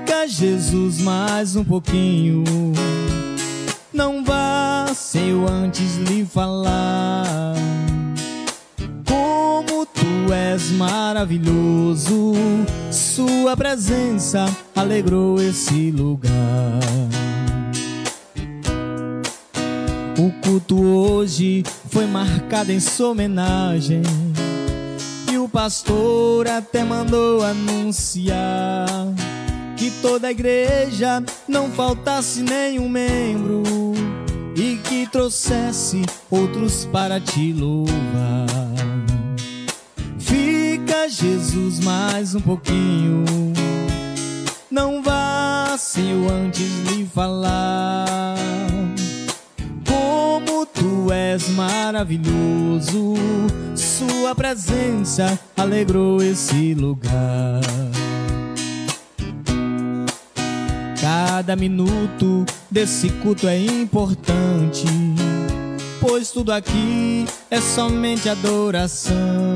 Fica, Jesus, mais um pouquinho. Não vá sem eu antes lhe falar. Como tu és maravilhoso, Sua presença alegrou esse lugar. O culto hoje foi marcado em sua homenagem. E o pastor até mandou anunciar toda a igreja não faltasse nenhum membro e que trouxesse outros para te louvar. Fica, Jesus, mais um pouquinho. Não vá sem eu antes lhe falar. Como tu és maravilhoso, Sua presença alegrou esse lugar. Cada minuto desse culto é importante, pois tudo aqui é somente adoração.